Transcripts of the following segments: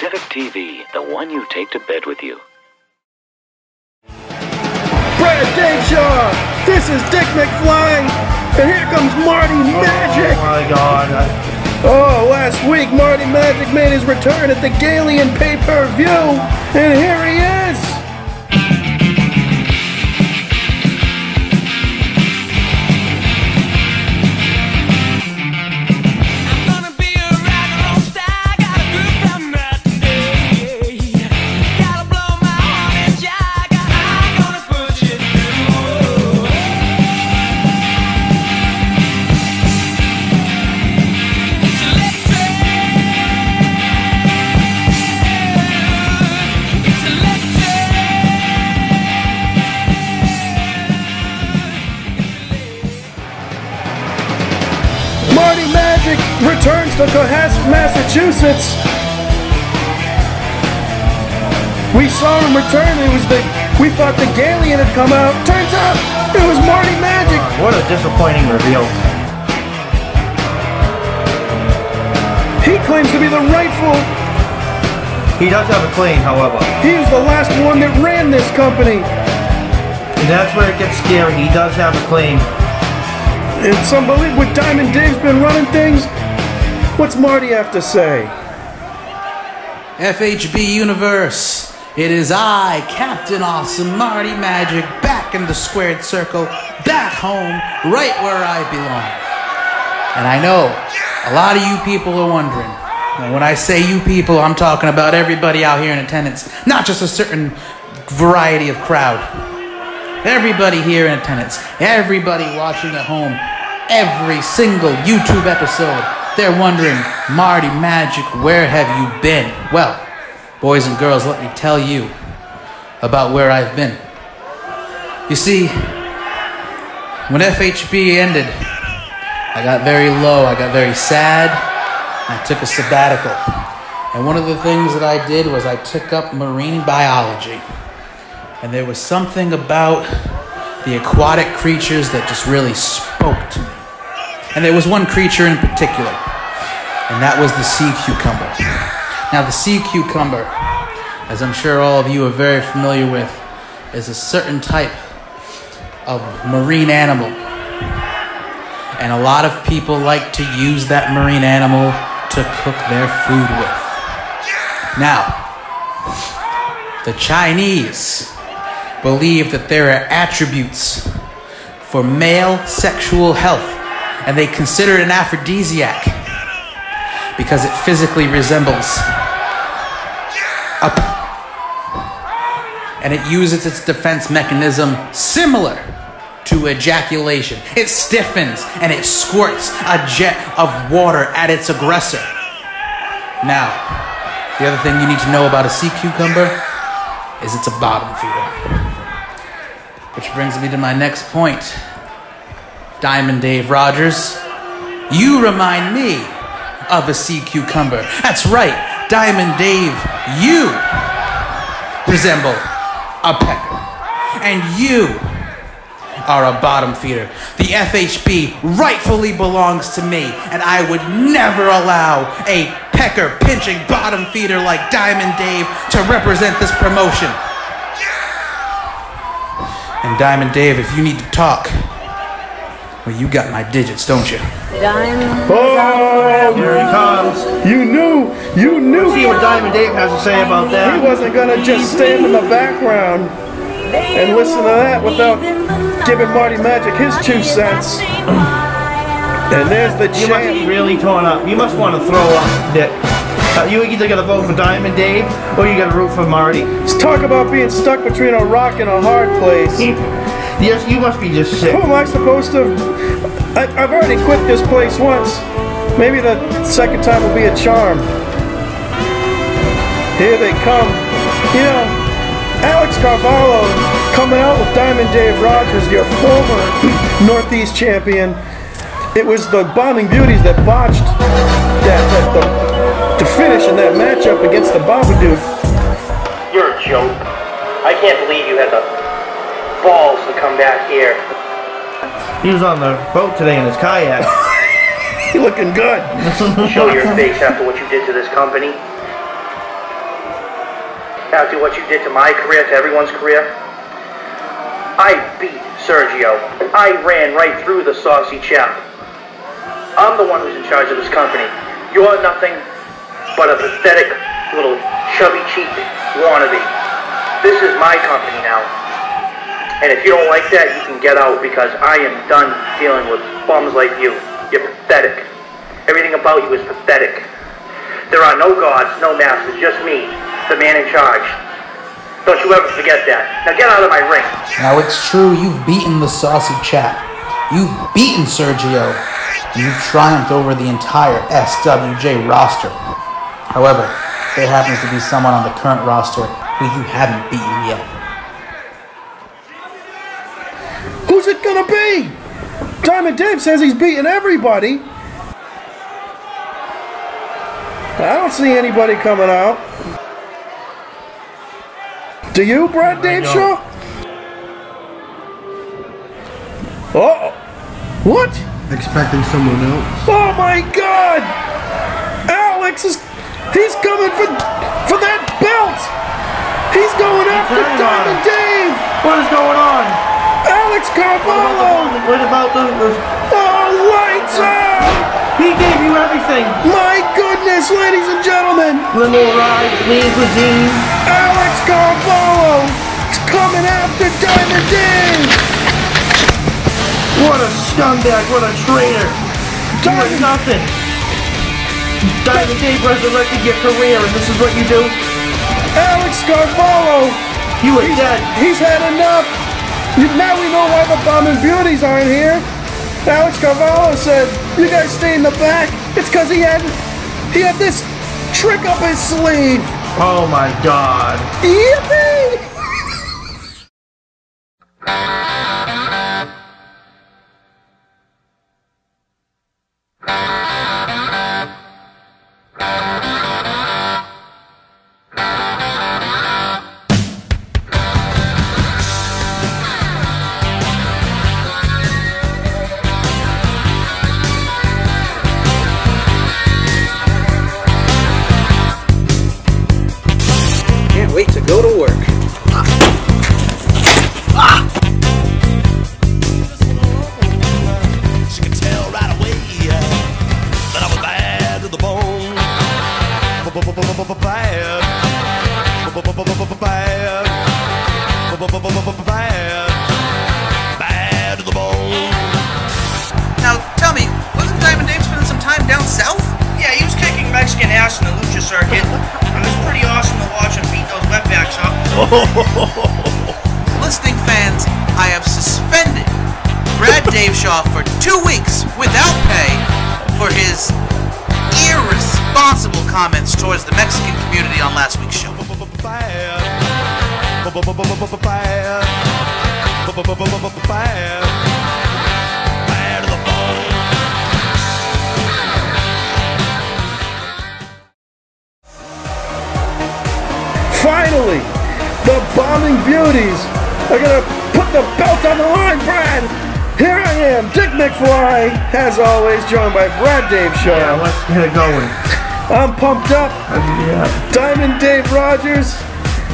Civic TV, the one you take to bed with you. Brad Dave this is Dick McFly, and here comes Marty Magic. Oh my god. Oh, last week Marty Magic made his return at the Galian pay-per-view, and here he is. We thought the Galian had come out. Turns out it was Marty Magic. What a disappointing reveal. He claims to be the rightful. He does have a claim, however. He is the last one that ran this company. And that's where it gets scary. He does have a claim. It's unbelievable. With Diamond Dave's been running things. What's Marty have to say? FHB Universe. It is I, Captain Awesome Marty Magic, back in the squared circle, back home, right where I belong. And I know a lot of you people are wondering. And when I say you people, I'm talking about everybody out here in attendance, not just a certain variety of crowd. Everybody here in attendance, everybody watching at home, every single YouTube episode, they're wondering, Marty Magic, where have you been? Well, boys and girls, let me tell you about where I've been. You see, when FHB ended, I got very low, I got very sad, I took a sabbatical. And one of the things that I did was I took up marine biology. And there was something about the aquatic creatures that just really spoke to me. And there was one creature in particular, and that was the sea cucumber. Now, the sea cucumber, as I'm sure all of you are very familiar with, is a certain type of marine animal. And a lot of people like to use that marine animal to cook their food with. Now, the Chinese believe that there are attributes for male sexual health, and they consider it an aphrodisiac because it physically resembles a and it uses its defense mechanism similar to ejaculation. It stiffens and it squirts a jet of water at its aggressor. Now, the other thing you need to know about a sea cucumber is it's a bottom feeder. Which brings me to my next point. Diamond Dave Rogers, you remind me of a sea cucumber. That's right, Diamond Dave, you resemble a pecker. And you are a bottom feeder. The FHB rightfully belongs to me, and I would never allow a pecker pinching bottom feeder like Diamond Dave to represent this promotion. And Diamond Dave, if you need to talk, well, you got my digits, don't you? Oh, Here he comes. you knew, you knew See what Diamond Dave has to say about that. he wasn't gonna just stand in the background and listen to that without giving Marty Magic his two cents. And there's the You must be really torn up. You must want to throw up, Dick. Uh, you either gotta vote for Diamond Dave or you gotta root for Marty. Let's talk about being stuck between a rock and a hard place. Yes, you must be just sick. Who am I supposed to? I, I've already quit this place once. Maybe the second time will be a charm. Here they come. You know, Alex Carvalho coming out with Diamond Dave Rogers, your former Northeast champion. It was the Bombing Beauties that botched that, that the, to finish in that matchup against the Babadook. You're a joke. I can't believe you had the balls to come back here. He was on the boat today in his kayak. He looking good. Show your face after what you did to this company. after what you did to my career, to everyone's career. I beat Sergio. I ran right through the saucy chap. I'm the one who's in charge of this company. You're nothing but a pathetic little chubby cheek wannabe. This is my company now. And if you don't like that, you can get out because I am done dealing with bums like you. You're pathetic. Everything about you is pathetic. There are no gods, no masters, just me, the man in charge. Don't you ever forget that. Now get out of my ring. Now it's true, you've beaten the saucy chap. You've beaten Sergio. You've triumphed over the entire SWJ roster. However, there happens to be someone on the current roster who you haven't beaten yet. Who's it gonna be? Diamond Dave says he's beating everybody. I don't see anybody coming out. Do you, Brad Dave Shaw? Oh, what? Expecting someone else. Oh my God! Alex is. He's coming for for that belt. He's going after. Diamond Dave. What is going on? Alex Carvalho. What about the, the Oh, lights out! He gave you everything. My goodness, ladies and gentlemen, Limo rides, lean cuisine. Alex Carvalho is coming after Diamond Dave. What a scumbag, what a traitor. Are Diamond, nothing. Diamond Dave resurrected your career and this is what you do? Alex Carvalho. You were dead. He's had enough. Now we know why the bombing beauties aren't here. Alex Carvalho said, "You guys stay in the back." It's because he had he had this trick up his sleeve. Oh my god. Yippee! Listening fans, I have suspended Brad Dave Shaw for two weeks without pay for his irresponsible comments towards the Mexican community on last week's show. Finally, the bombing beauties are gonna put the belt on the line, Brad. Here I am, Dick McFly, as always, joined by Brad Dave Shaw. Yeah, let's get it going. I'm pumped up. Yeah. Diamond Dave Rogers.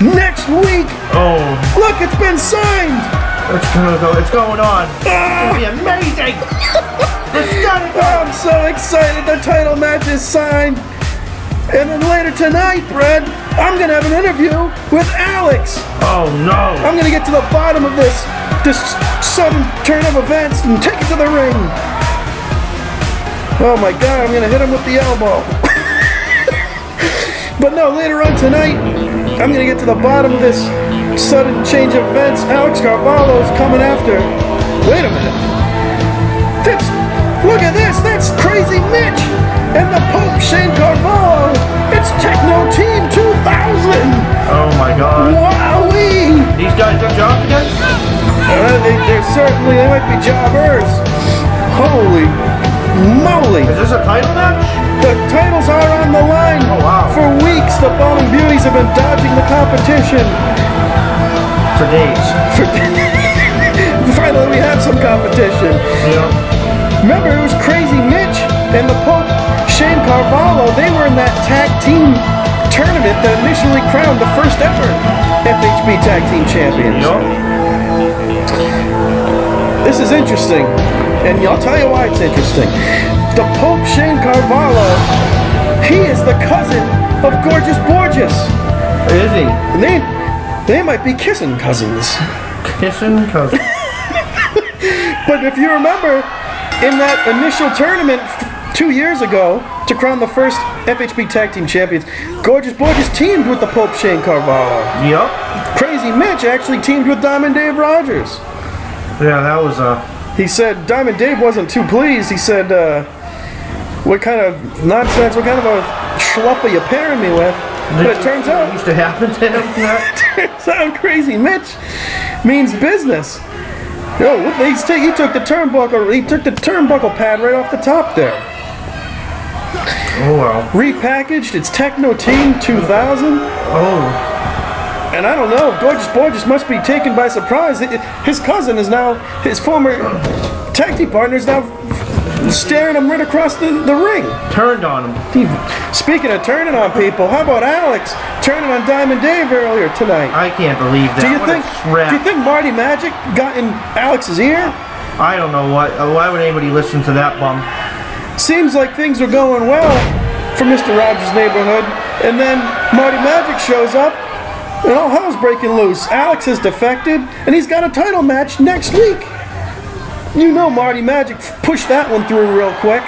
Next week, Oh, look, it's been signed. it's gonna go. It's going on. It's Ah, gonna be amazing. Let's it I'm so excited. The title match is signed. And then later tonight, Brad, I'm gonna have an interview with Alex. Oh no. I'm gonna get to the bottom of this this sudden turn of events and take it to the ring. Oh my god, I'm gonna hit him with the elbow. but no, later on tonight, I'm gonna get to the bottom of this sudden change of events. Alex Carvalho's coming after. Wait a minute. That's look at this. That's crazy Mitch and the Pope Shane Carvalho. It's Techno Team 2000. Oh my god. Wowee! These guys got jobs again? Uh, they, they're certainly, they might be jobbers. Holy moly. Is this a title match? The titles are on the line. Oh, wow. For weeks, the Bombing Beauties have been dodging the competition. For days. For Finally, we have some competition. Yeah. Remember, it was Crazy Mitch and the Pope Shane Carvalho. They were in that tag team tournament that initially crowned the first ever FHB Tag Team Champions. This is interesting, and I'll tell you why it's interesting. The Pope Shane Carvalho, he is the cousin of Gorgeous Borges. Is he? And they, they might be kissing cousins. Kissing cousins. But if you remember, in that initial tournament two years ago to crown the first FHB Tag Team Champions, Gorgeous Borges teamed with the Pope Shane Carvalho. Yup. Crazy Mitch actually teamed with Diamond Dave Rogers. Yeah, that was uh He said Diamond Dave wasn't too pleased. He said, uh, "What kind of nonsense? What kind of a schlup are you pairing me with?" But it turns out, used to happen to him. turns out Crazy Mitch means business. Yo, what? He took the turnbuckle. He took the turnbuckle pad right off the top there. Oh well. Repackaged. It's Techno Team 2000. Oh. And I don't know, Gorgeous Borges must be taken by surprise. It- His cousin is now, his former tag team partner is now staring him right across the, the ring. Turned on him. Speaking of turning on people, how about Alex turning on Diamond Dave earlier tonight? I can't believe that. Do you What think? Do you think Marty Magic got in Alex's ear? I don't know what. Why would anybody listen to that bum? Seems like things are going well for Mr. Rogers' neighborhood, and then Marty Magic shows up, and all hell's breaking loose. Alex has defected, and he's got a title match next week. You know Marty Magic pushed that one through real quick.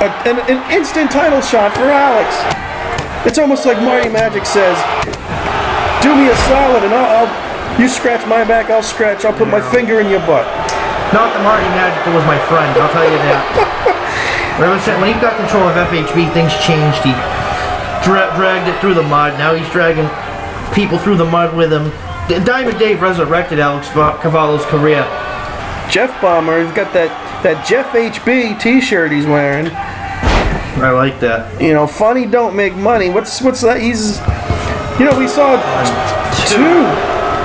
A, an, an instant title shot for Alex. It's almost like Marty Magic says, "Do me a solid, and I'll, I'll you scratch my back, I'll scratch. I'll put my finger in your butt." Not the Marty Magic that was my friend. I'll tell you that. When I was saying- when he got control of FHB, things changed. He dra- dragged it through the mud. Now he's dragging people through the mud with him. D- Diamond Dave resurrected Alex Va- Cavallo's career. Jeff Bomber, he's got that that Jeff HB T-shirt he's wearing. I like that. You know, funny don't make money. What's what's that? He's, you know, we saw two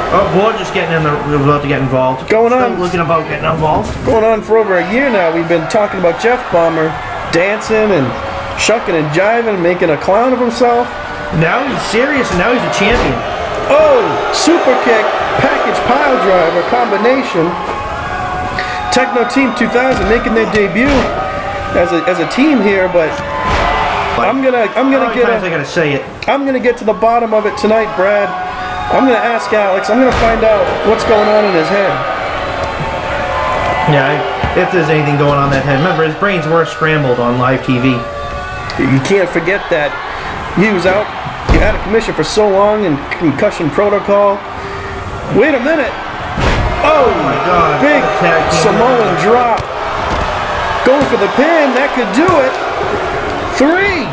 Oh, boy, just getting in the about to get involved. Going Still on. looking about getting involved. going on for over a year now. We've been talking about Jeff Bomber dancing and shucking and jiving and making a clown of himself. Now he's serious, and now he's a champion. Oh, super kick, package pile driver combination. Techno Team 2000 making their debut as a, as a team here, but I'm gonna I'm gonna get a, I gotta say it? I'm gonna get to the bottom of it tonight, Brad. I'm gonna ask Alex. I'm gonna find out what's going on in his head. Yeah, if there's anything going on in that head. Remember, his brains were scrambled on live TV. You can't forget that he was out out of commission for so long in concussion protocol. Wait a minute. Oh, oh my God. Big. Samoan drop. Going for the pin. That could do it. Three.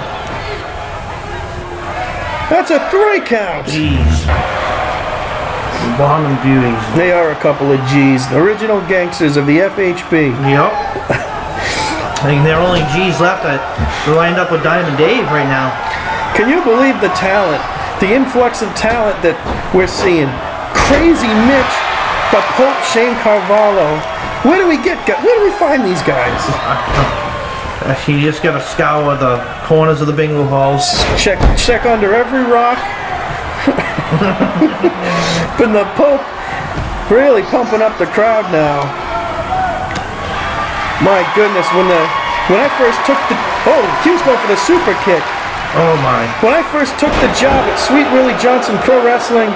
That's a three count. Jeez. And beauties. They are a couple of G's. The original gangsters of the FHB. Yep. I think there are only G's left. I, end up with Diamond Dave right now. Can you believe the talent, the influx of talent that we're seeing? Crazy Mitch, the Pope Shane Carvalho. Where do we get? Where do we find these guys? You just gotta scour the corners of the bingo halls. Check, check under every rock. but the Pope really pumping up the crowd now. My goodness, when the when I first took the oh he was going for the super kick. Oh my. When I first took the job at Sweet Willie Johnson Pro Wrestling,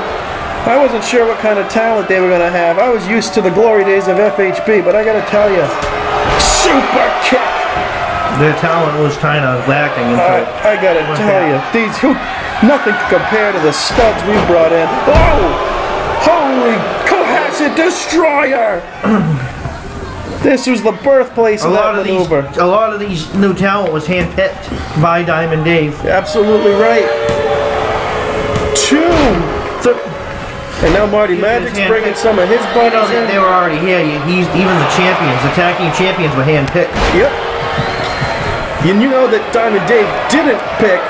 I wasn't sure what kind of talent they were going to have. I was used to the glory days of FHB, but I got to tell you, super kick. Their talent was kind of lacking. I, Into I got to What's tell you, these who nothing compare to the studs we brought in. Oh, holy Cohasset Destroyer! this was the birthplace a of lot that of these, a lot of these new talent was handpicked by Diamond Dave. Absolutely right. Two. So, And now Marty He Magic's bringing some of his you know, in. they were already here. He's even the champions, the tag team champions, were handpicked. Yep. And you know that Diamond Dave didn't pick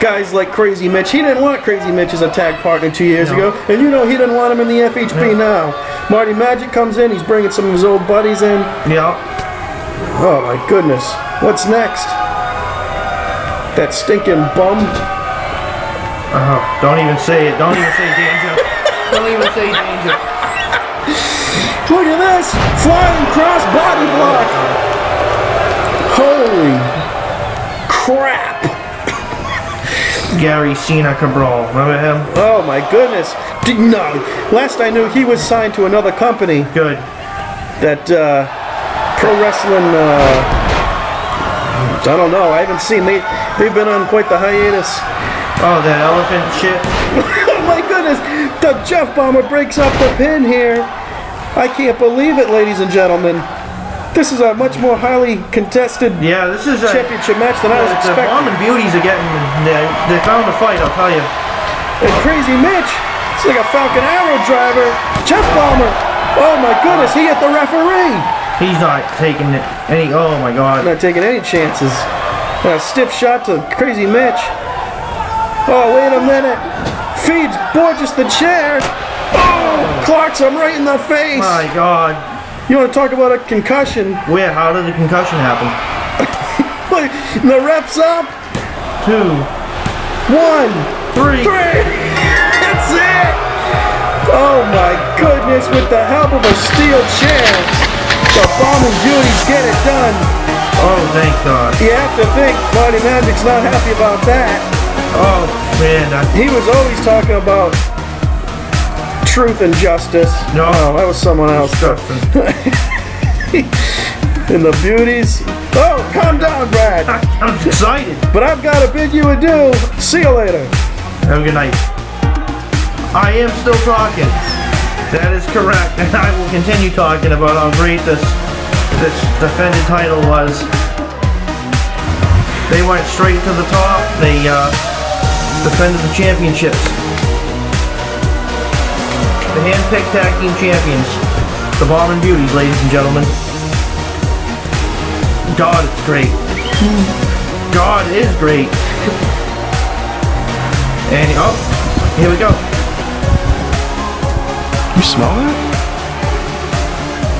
guys like Crazy Mitch. He didn't want Crazy Mitch as a tag partner two years No. ago. And you know he didn't want him in the FHB now. Marty Magic comes in, he's bringing some of his old buddies in. Yeah. Oh my goodness. What's next? That stinking bum. Oh, don't even say it. Don't even say danger. don't even say danger. Look at this! Flying cross body block! Holy crap! Gary Cena Cabral. Remember him? Oh my goodness! Did, no, last I knew he was signed to another company Good. that uh, pro wrestling. Uh, I don't know. I haven't seen they. They've been on quite the hiatus. Oh, that elephant shit. oh my goodness! The Jeff Bomber breaks up the pin here. I can't believe it, ladies and gentlemen. This is a much more highly contested Yeah, this is a. championship match than I was the expecting. Bombing Beauties are getting. They, they found a fight, I'll tell you. And Crazy Mitch, it's like a Falcon Arrow driver. Jeff Bomber. Oh my goodness, he hit the referee. He's not taking it any. Oh my god. Not taking any chances. A stiff shot to Crazy Mitch. Oh, wait a minute. Feeds Borges the chair. Oh, clocks him right in the face. My god. You want to talk about a concussion? Where? How did the concussion happen? The reps up. Two, One, three. three. That's it. Oh my goodness, with the help of a steel chair, the Bombing Beauties get it done. Oh, thank god. You have to think Marty Magic's not happy about that. Oh, man. I, He was always talking about truth and justice. No. Oh, that was someone else. Justin. And the beauties. Oh, calm down, Brad. I'm excited. But I've got to bid you adieu. See you later. Have a good night. I am still talking. That is correct, and I will continue talking about how great this this defended title was. They went straight to the top. They uh, defended the championships. The hand-picked tag team champions, the Bombing Beauties, ladies and gentlemen. God, it's great. God is great. And oh, here we go. You smell that?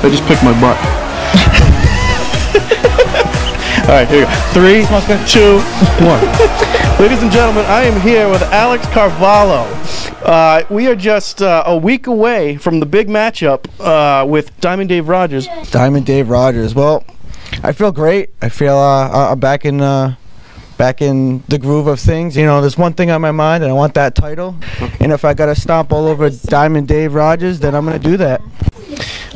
I just picked my butt. All right, here we go. Three, two, one. Ladies and gentlemen, I am here with Alex Carvalho. Uh, we are just uh, a week away from the big matchup uh, with Diamond Dave Rogers. Diamond Dave Rogers. Well, I feel great. I feel uh, I'm back in uh, back in the groove of things. You know, there's one thing on my mind, and I want that title. And if I gotta stomp all over Diamond Dave Rogers, then I'm gonna do that.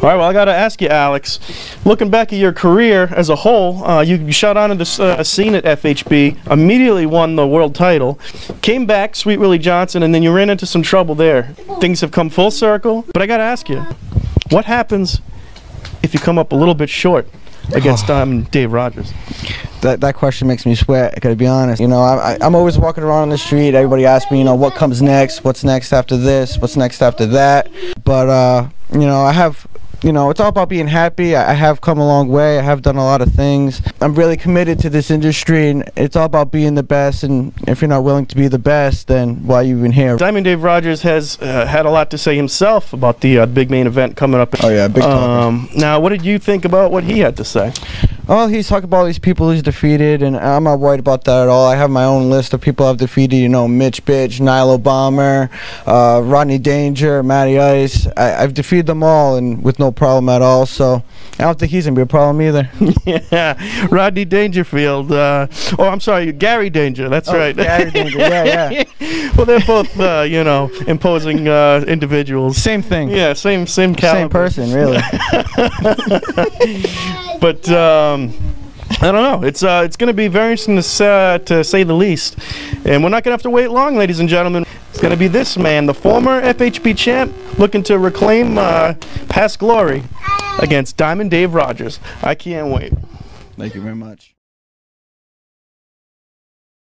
All right, well, I got to ask you, Alex. Looking back at your career as a whole, uh, you, you shot onto the uh, scene at FHB, immediately won the world title, came back, Sweet Willie Johnson, and then you ran into some trouble there. Things have come full circle, but I got to ask you, what happens if you come up a little bit short against um, Dave Rogers? That that question makes me sweat. I gotta be honest. You know, I, I, I'm always walking around on the street. Everybody asks me, you know, what comes next? What's next after this? What's next after that? But uh, you know, I have. You know, it's all about being happy. I I have come a long way. I have done a lot of things. I'm really committed to this industry, and it's all about being the best. And if you're not willing to be the best, then why are you even here? Diamond Dave Rogers has uh, had a lot to say himself about the uh, big main event coming up. Oh yeah, big talker. Um, now, what did you think about what he had to say? Oh, he's talking about all these people he's defeated, and I'm not worried about that at all. I have my own list of people I've defeated. You know, Mitch Bitch, Nile Bomber, uh, Rodney Danger, Matty Ice. I, I've defeated them all, and with no problem at all. So I don't think he's gonna be a problem either. yeah, Rodney Dangerfield. Uh, oh, I'm sorry, Gary Danger. That's Oh, right. Gary Danger, yeah, yeah. well, they're both, uh, you know, imposing uh, individuals. Same thing. Yeah, same same caliber. Same person, really. But um, I don't know. It's uh, it's going to be very interesting to, uh, to say the least. And we're not going to have to wait long, ladies and gentlemen. It's going to be this man, the former FHB champ, looking to reclaim uh, past glory against Diamond Dave Rogers. I can't wait. Thank you very much.